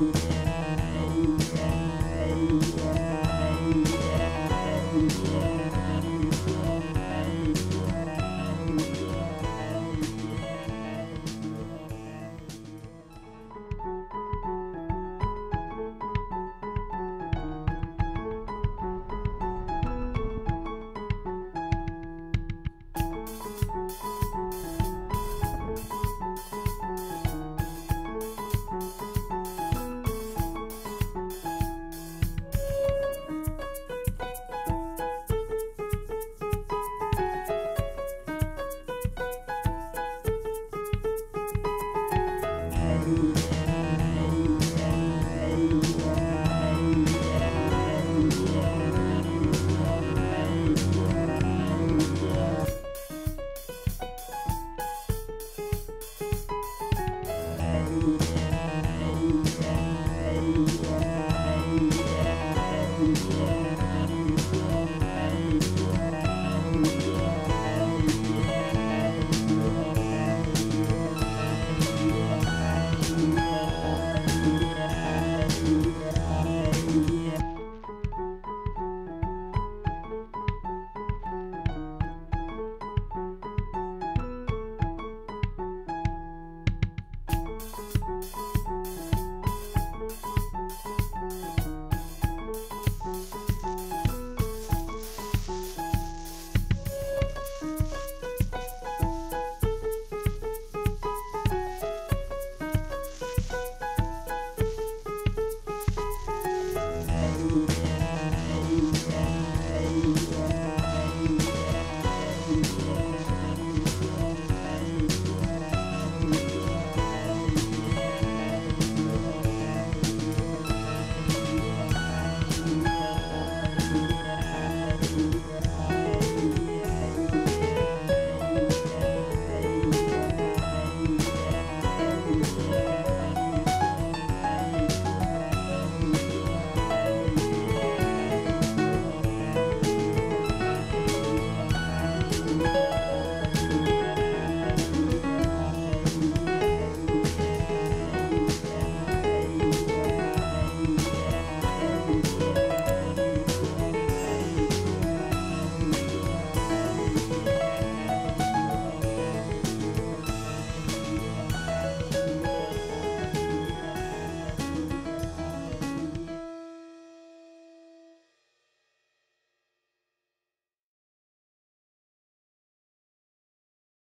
you. yeah.